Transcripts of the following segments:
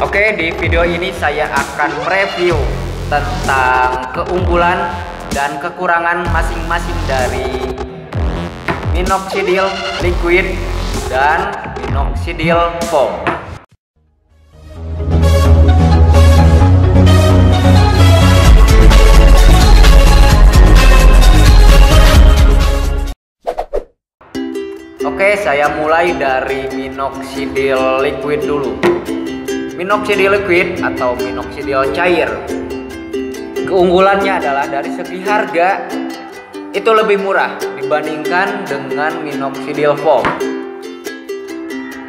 Oke, di video ini saya akan mereview tentang keunggulan dan kekurangan masing-masing dari minoxidil liquid dan minoxidil foam. Oke, saya mulai dari minoxidil liquid dulu. Minoxidil liquid atau minoxidil cair. Keunggulannya adalah dari segi harga itu lebih murah dibandingkan dengan minoxidil foam.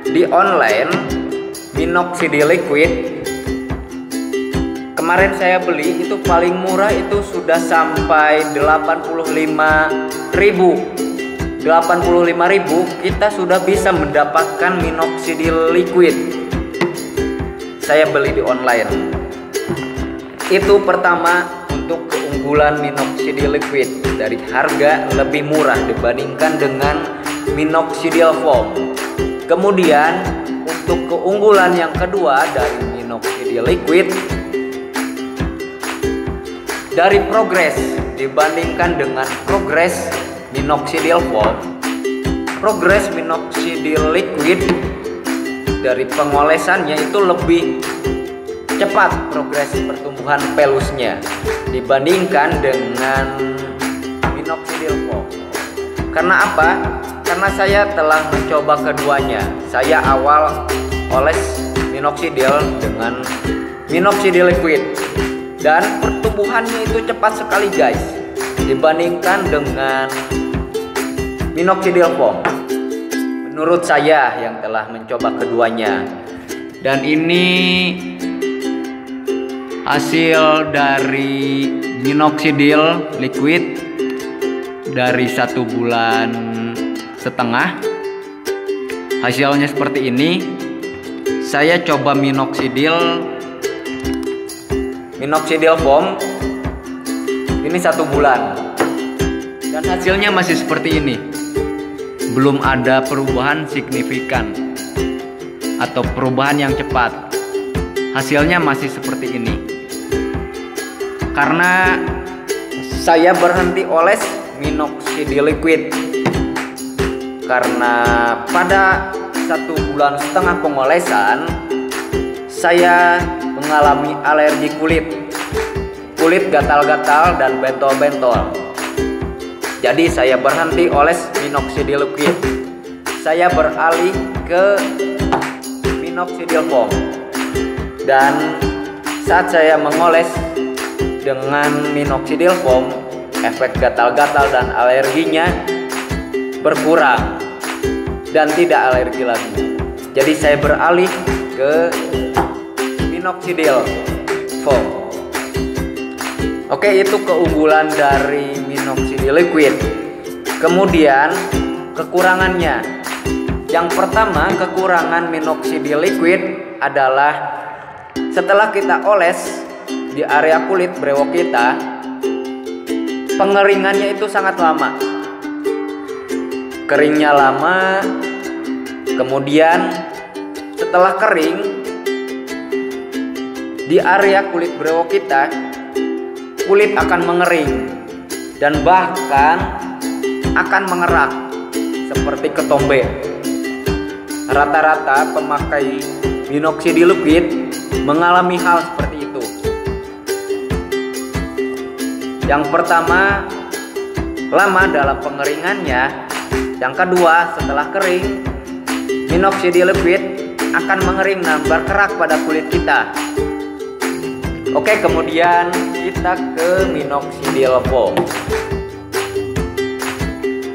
Di online minoxidil liquid kemarin saya beli itu paling murah itu sudah sampai 85.000 85.000 kita sudah bisa mendapatkan minoxidil liquid saya beli di online. Itu pertama untuk keunggulan minoxidil liquid dari harga lebih murah dibandingkan dengan minoxidil foam. Kemudian untuk keunggulan yang kedua dari minoxidil liquid dari progres dibandingkan dengan progres minoxidil foam progres minoxidil liquid dari pengolesannya itu lebih cepat progres pertumbuhan pelusnya dibandingkan dengan minoxidil foam. Karena apa? karena saya telah mencoba keduanya. Saya awal oles minoxidil dengan minoxidil liquid. Dan pertumbuhannya itu cepat sekali guys dibandingkan dengan minoxidil foam menurut saya yang telah mencoba keduanya. Dan ini hasil dari minoxidil liquid dari satu bulan setengah. Hasilnya seperti ini. Saya coba minoxidil. Minoxidil foam ini satu bulan. Dan hasilnya masih seperti ini belum ada perubahan signifikan atau perubahan yang cepat. Hasilnya masih seperti ini. Karena saya berhenti oles minoxidil liquid. Karena pada satu bulan setengah pengolesan saya mengalami alergi kulit. Kulit gatal-gatal dan bentol-bentol jadi saya berhenti oles minoxidil liquid saya beralih ke minoxidil foam dan saat saya mengoles dengan minoxidil foam efek gatal-gatal dan alerginya berkurang dan tidak alergi lagi. Jadi saya beralih ke minoxidil foam oke itu keunggulan dari minoxidil liquid. Kemudian kekurangannya. Yang pertama kekurangan minoxidil liquid adalah setelah kita oles di area kulit brewok kita pengeringannya itu sangat lama. Keringnya lama kemudian setelah kering di area kulit brewok kita kulit akan mengering dan bahkan akan mengerak seperti ketombe. Rata-rata pemakai minoxidil liquid mengalami hal seperti itu. Yang pertama lama dalam pengeringannya. Yang kedua, setelah kering, minoxidil liquid akan mengering dan berkerak pada kulit kita. Oke, kemudian kita ke minoxidil foam.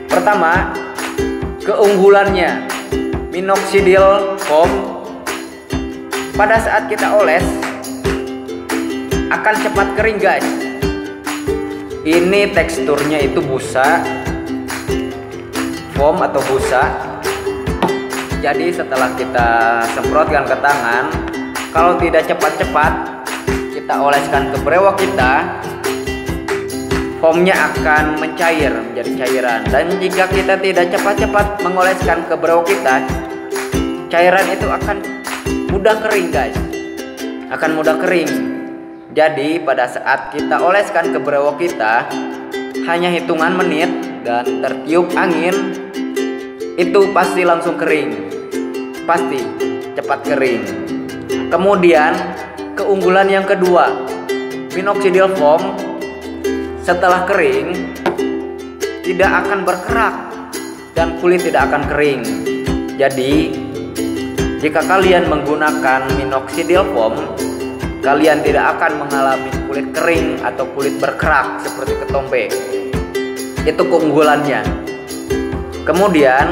Pertama, keunggulannya minoxidil foam pada saat kita oles akan cepat kering, guys. Ini teksturnya itu busa foam atau busa jadi setelah kita semprotkan ke tangan kalau tidak cepat-cepat kita oleskan ke brewok kita foamnya akan mencair menjadi cairan dan jika kita tidak cepat-cepat mengoleskan ke brewok kita cairan itu akan mudah kering guys akan mudah kering. Jadi pada saat kita oleskan ke brewok kita hanya hitungan menit dan tertiup angin itu pasti langsung kering. Pasti cepat kering. Kemudian keunggulan yang kedua, minoxidil foam setelah kering tidak akan berkerak dan kulit tidak akan kering. Jadi, jika kalian menggunakan minoxidil foam, kalian tidak akan mengalami kulit kering atau kulit berkerak seperti ketombe. Itu keunggulannya. Kemudian,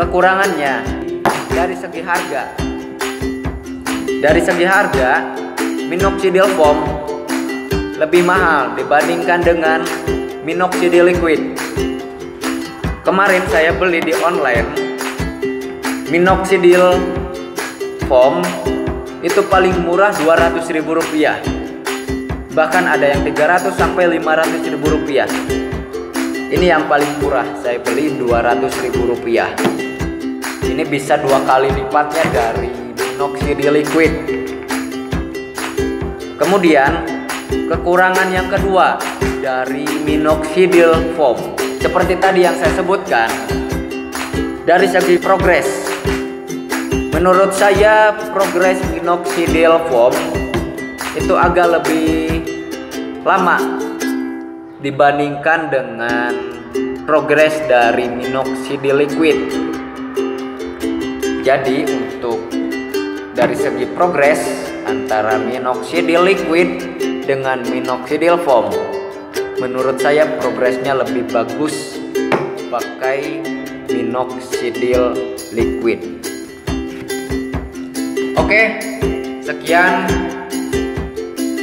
kekurangannya dari segi harga. Dari segi harga, minoxidil foam lebih mahal dibandingkan dengan minoxidil liquid. Kemarin saya beli di online minoxidil foam itu paling murah 200 ribu rupiah. Bahkan ada yang 300 sampai 500 ribu rupiah. Ini yang paling murah saya beli 200 ribu rupiah. Ini bisa dua kali lipatnya dari minoxidil liquid kemudian kekurangan yang kedua dari minoxidil foam seperti tadi yang saya sebutkan, dari segi progres, menurut saya progres minoxidil foam itu agak lebih lama dibandingkan dengan progres dari minoxidil liquid. Jadi untuk dari segi progres antara minoxidil liquid dengan minoxidil foam menurut saya progresnya lebih bagus pakai minoxidil liquid oke sekian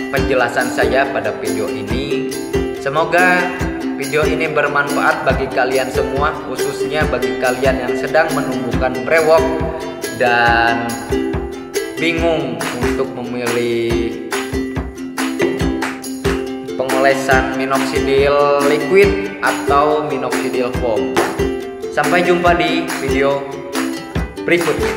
penjelasan saya pada video ini. Semoga video ini bermanfaat bagi kalian semua khususnya bagi kalian yang sedang menumbuhkan brewok dan bingung untuk memilih pengolesan minoxidil liquid atau minoxidil foam. Sampai jumpa di video berikutnya.